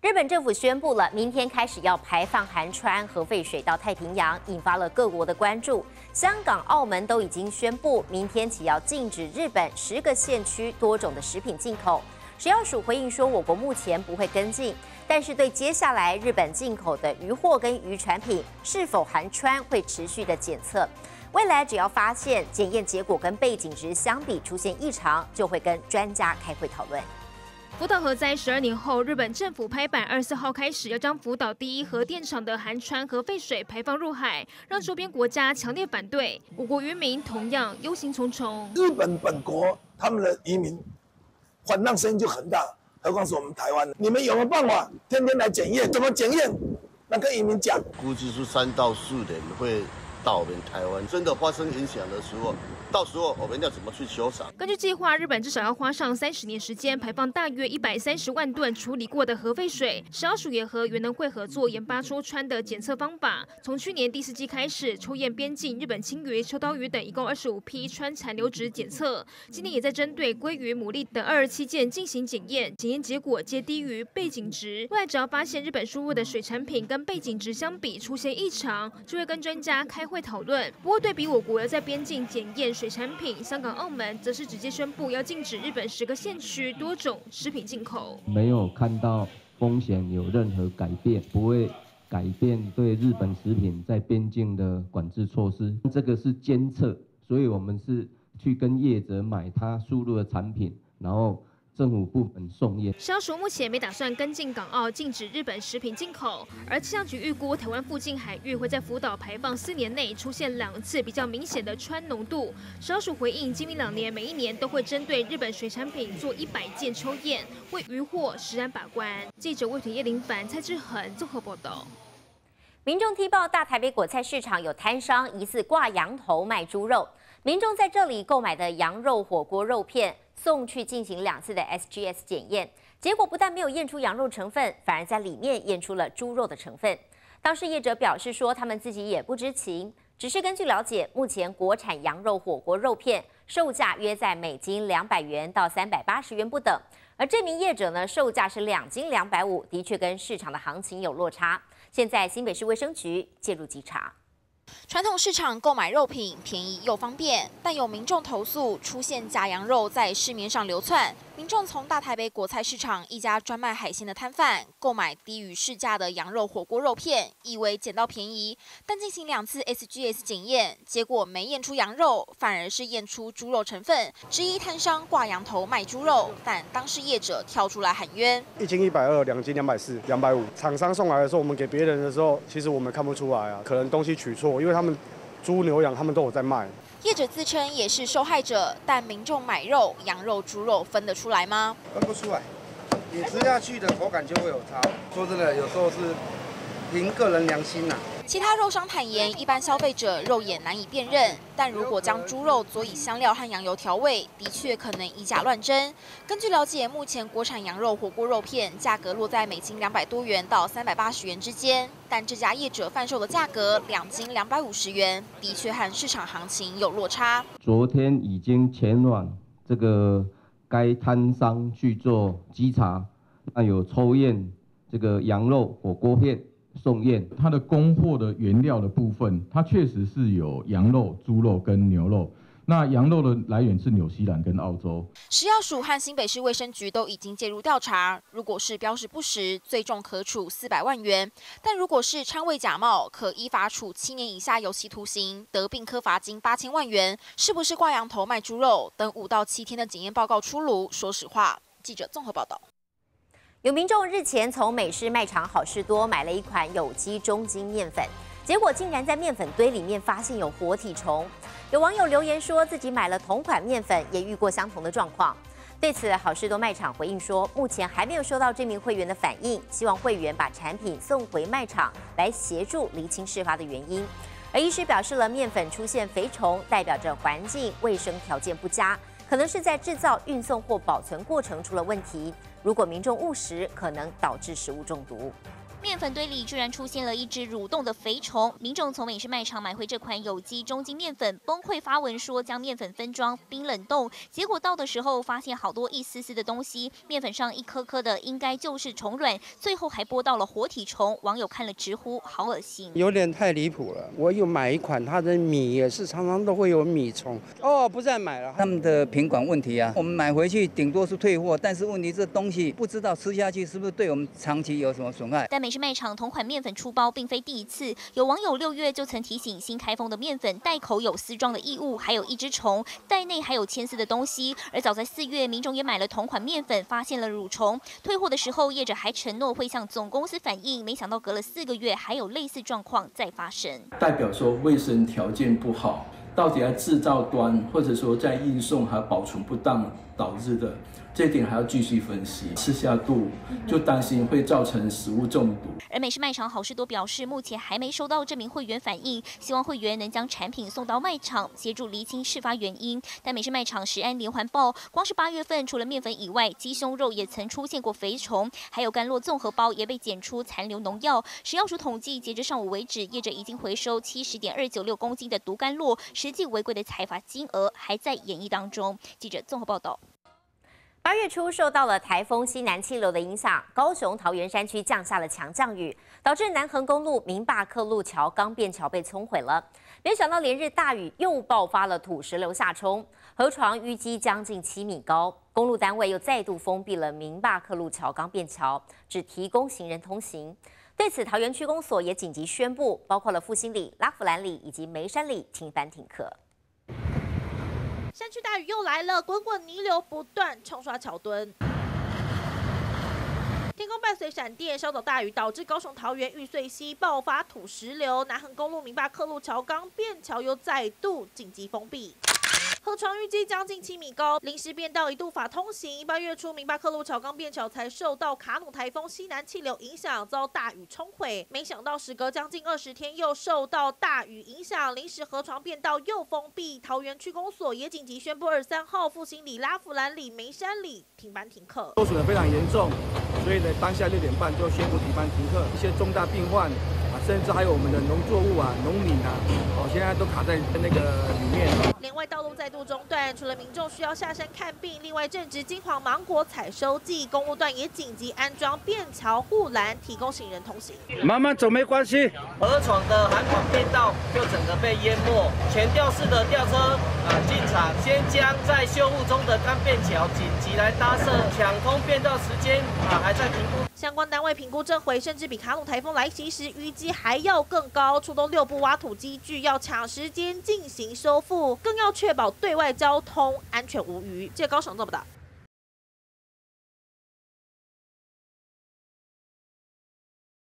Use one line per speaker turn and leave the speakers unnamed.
日本政府宣布了，明天开始要排放含川核废水到太平洋，引发了各国的关注。香港、澳门都已经宣布，明天起要禁止日本十个县区多种的食品进口。食药署回应说，我国目前不会跟进，但是对接下来日本进口的鱼货跟渔产品是否含川会持续的检测。未来只要发现检验结果跟背景值相比出现异常，就会跟专家开会讨论。
福岛核灾十二年后，日本政府拍板，二十四号开始要将福岛第一核电厂的含川核废水排放入海，让周边国家强烈反对。我国渔民同样忧心忡忡。
日本本国他们的渔民反抗声音就很大，何况是我们台湾？你们有没有办法天天来检验？怎么检验？那跟渔民讲，
估计是三到四年会到我们台湾，真的发生影响的时候。到时候我们要怎么去修缮？
根据计划，日本至少要花上三十年时间排放大约一百三十万吨处理过的核废水。小鼠也和原能会合作研发出川的检测方法。从去年第四季开始，抽验边境日本青鱼、秋刀鱼等一共二十五批川残留值检测。今年也在针对鲑鱼、牡蛎等二十七件进行检验，检验结果皆低于背景值。未来只要发现日本输入的水产品跟背景值相比出现异常，就会跟专家开会讨论。不过对比我国要在边境检验。水产品，香港、澳门则是直接宣布要禁止日本十个县区多种食品进口。
没有看到风险有任何改变，不会改变对日本食品在边境的管制措施。这个是监测，所以我们是去跟业者买他输入的产品，然后。政府部门送验。
消署目前没打算跟进港澳禁止日本食品进口，而气象局预估台湾附近海域会在福岛排放四年内出现两次比较明显的氚浓度。消署回应，今明两年每一年都会针对日本水产品做一百件抽验，为渔获实安把关。记者魏田叶林凡、蔡志恒综合报道。
民众踢爆大台北果菜市场有摊商疑似挂羊头卖猪肉，民众在这里购买的羊肉火锅肉片。送去进行两次的 SGS 检验，结果不但没有验出羊肉成分，反而在里面验出了猪肉的成分。当事业者表示说，他们自己也不知情，只是根据了解，目前国产羊肉火锅肉片售价约在每斤两百元到三百八十元不等。而这名业者呢，售价是两斤两百五，的确跟市场的行情有落差。现在新北市卫生局介入稽查。
传统市场购买肉品便宜又方便，但有民众投诉出现假羊肉在市面上流窜。民众从大台北果菜市场一家专卖海鲜的摊贩购买低于市价的羊肉火锅肉片，以为捡到便宜，但进行两次 SGS 检验，结果没验出羊肉，反而是验出猪肉成分。质疑摊商挂羊头卖猪肉，但当事业者跳出来喊冤：
一斤一百二，两斤两百四，两百五。厂商送来的时候，我们给别人的时候，其实我们看不出来啊，可能东西取错，因为他们猪牛羊他们都有在卖。
业者自称也是受害者，但民众买肉，羊肉、猪肉分得出来吗？
分不出来，你吃下去的口感就会有差。说真的，有时候是凭个人良心呐。
其他肉商坦言，一般消费者肉眼难以辨认，但如果将猪肉佐以香料和羊油调味，的确可能以假乱真。根据了解，目前国产羊肉火锅肉片价格落在每斤两百多元到三百八十元之间，但这家业者贩售的价格两斤两百五十元，的确和市场行情有落差。
昨天已经前往这个该摊商去做稽查，那有抽验这个羊肉火锅片。送验
它的供货的原料的部分，它确实是有羊肉、猪肉跟牛肉。那羊肉的来源是纽西兰跟澳洲。
食药署和新北市卫生局都已经介入调查，如果是标示不实，最重可处四百万元；但如果是掺位假冒，可依法处七年以下有期徒刑，得并科罚金八千万元。是不是挂羊头卖猪肉？等五到七天的检验报告出炉，说实话。记者综合报道。
有民众日前从美式卖场好事多买了一款有机中筋面粉，结果竟然在面粉堆里面发现有活体虫。有网友留言说自己买了同款面粉，也遇过相同的状况。对此，好事多卖场回应说，目前还没有收到这名会员的反应，希望会员把产品送回卖场来协助厘清事发的原因。而医师表示了，面粉出现肥虫，代表着环境卫生条件不佳。可能是在制造、运送或保存过程出了问题。如果民众误食，可能导致食物中毒。
面粉堆里居然出现了一只蠕动的肥虫，民众从美食卖场买回这款有机中筋面粉，崩溃发文说将面粉分装冰冷冻，结果到的时候发现好多一丝丝的东西，面粉上一颗颗的应该就是虫卵，最后还播到了活体虫，网友看了直呼好恶心，
有点太离谱了。我有买一款，它的米也是常常都会有米虫，哦，不再买了。
他们的品管问题啊，我们买回去顶多是退货，但是问题是东西不知道吃下去是不是对我们长期有什么损害。
但美式卖场同款面粉出包并非第一次，有网友六月就曾提醒新开封的面粉袋口有丝状的异物，还有一只虫，袋内还有牵丝的东西。而早在四月，民众也买了同款面粉，发现了蠕虫。退货的时候，业者还承诺会向总公司反映，没想到隔了四个月，还有类似状况再发生。
代表说卫生条件不好。到底在制造端，或者说在运送和保存不当导致的，这点还要继续分析。吃下肚就担心会造成食物中毒。
而美式卖场好事多表示，目前还没收到这名会员反映，希望会员能将产品送到卖场协助厘清事发原因。但美式卖场食安连环爆，光是八月份除了面粉以外，鸡胸肉也曾出现过肥虫，还有甘露综合包也被检出残留农药。食药署统计，截至上午为止，业者已经回收七十点二九六公斤的毒甘露。实际违规的财罚金额还在演绎当中。记者综合报道。
八月初受到了台风西南气流的影响，高雄桃园山区降下了强降雨，导致南横公路明坝克路桥钢便桥被冲毁了。没想到连日大雨又爆发了土石流下冲，河床淤积将近七米高。公路单位又再度封闭了明坝克路桥钢便桥，只提供行人通行。对此，桃园区公所也紧急宣布，包括了复兴里、拉弗兰里以及梅山里停班停课。
山区大雨又来了，滚滚泥流不断冲刷桥墩，天空伴随闪电，稍早大雨导致高雄桃园玉碎溪爆发土石流，南横公路明坝克路桥钢便桥又再度紧急封闭。河床预计将近七米高，临时变道一度法通行。八月初，明巴克路桥钢便桥才受到卡努台风西南气流影响，遭大雨冲毁。没想到时隔将近二十天，又受到大雨影响，临时河床变道又封闭。桃园区公所也紧急宣布，二三号复兴里、拉弗兰里、梅山里停班停课，
受损的非常严重，所以呢，当下六点半就宣布停班停课。一些重大病患。甚至还有我们的农作物啊、农民啊，哦，现在都卡在那个里面。
连外道路再度中断，除了民众需要下山看病，另外正值金黄芒果采收季，公路段也紧急安装便桥护栏，提供行人通行。
慢慢走没关系。
河床的涵管便道就整个被淹没，全吊式的吊车啊进场，先将在修复中的干便桥紧急来搭设，抢通便道时间啊还在评估。
相关单位评估这回，甚至比卡努台风来袭时淤积还要更高，出动六部挖土机具，要抢时间进行修复，更要确保对外交通安全无虞。这高雄这么大。